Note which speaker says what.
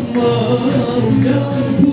Speaker 1: الله قلبي